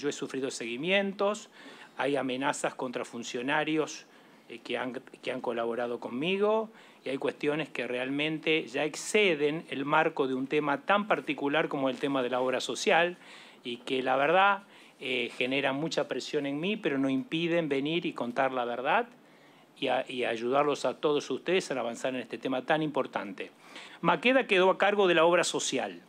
Yo he sufrido seguimientos, hay amenazas contra funcionarios eh, que, han, que han colaborado conmigo y hay cuestiones que realmente ya exceden el marco de un tema tan particular como el tema de la obra social y que la verdad eh, generan mucha presión en mí, pero no impiden venir y contar la verdad y, y, ayudarlos a todos ustedes a avanzar en este tema tan importante. Maqueda quedó a cargo de la obra social.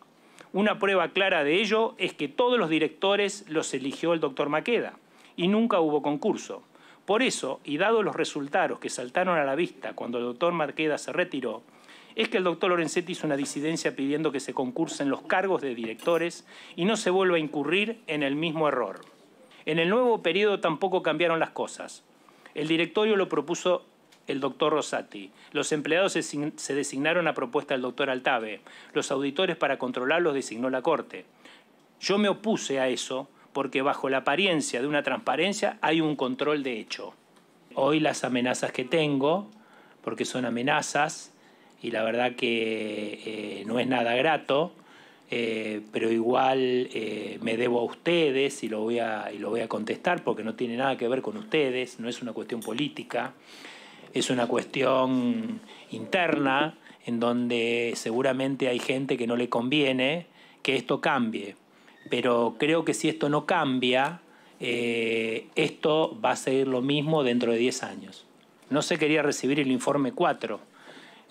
Una prueba clara de ello es que todos los directores los eligió el doctor Maqueda y nunca hubo concurso. Por eso, y dado los resultados que saltaron a la vista cuando el doctor Maqueda se retiró, es que el doctor Lorenzetti hizo una disidencia pidiendo que se concursen los cargos de directores y no se vuelva a incurrir en el mismo error. En el nuevo periodo tampoco cambiaron las cosas. El directorio lo propuso el doctor Rosati. Los empleados se designaron a propuesta del doctor Altave. Los auditores para controlarlos designó la Corte. Yo me opuse a eso porque bajo la apariencia de una transparencia hay un control de hecho. Hoy las amenazas que tengo, porque son amenazas, y la verdad que eh, no es nada grato, eh, pero igual eh, me debo a ustedes y lo, voy a, y lo voy a contestar porque no tiene nada que ver con ustedes, no es una cuestión política es una cuestión interna en donde seguramente hay gente que no le conviene que esto cambie. Pero creo que si esto no cambia, eh, esto va a seguir lo mismo dentro de 10 años. No se quería recibir el informe 4.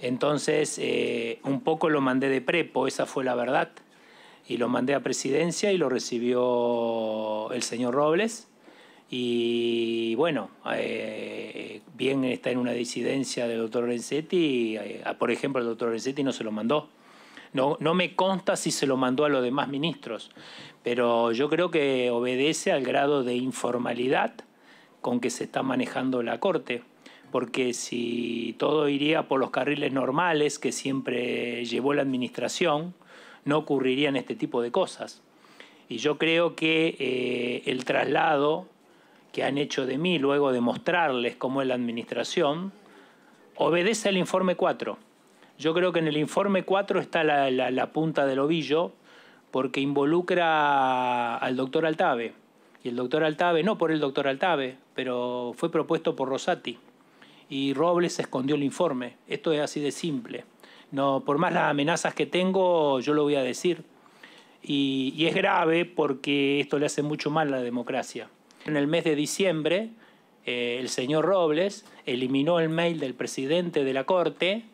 Entonces, eh, un poco lo mandé de prepo, esa fue la verdad. Y lo mandé a presidencia y lo recibió el señor Robles y bueno, eh, bien está en una disidencia del doctor Lorenzetti, eh, por ejemplo, el doctor Lorenzetti no se lo mandó. No, no me consta si se lo mandó a los demás ministros, pero yo creo que obedece al grado de informalidad con que se está manejando la Corte, porque si todo iría por los carriles normales que siempre llevó la Administración, no ocurrirían este tipo de cosas. Y yo creo que eh, el traslado que han hecho de mí luego de mostrarles cómo es la administración, obedece al informe 4. Yo creo que en el informe 4 está la, la, punta del ovillo porque involucra al doctor Altave. Y el doctor Altave, no por el doctor Altave, pero fue propuesto por Rosati. Y Robles escondió el informe. Esto es así de simple. No, por más las amenazas que tengo, yo lo voy a decir. Y, y es grave porque esto le hace mucho mal a la democracia. En el mes de diciembre, eh, el señor Robles eliminó el mail del presidente de la Corte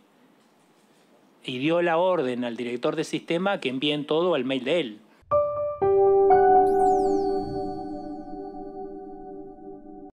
y dio la orden al director de sistema que envíen todo al mail de él.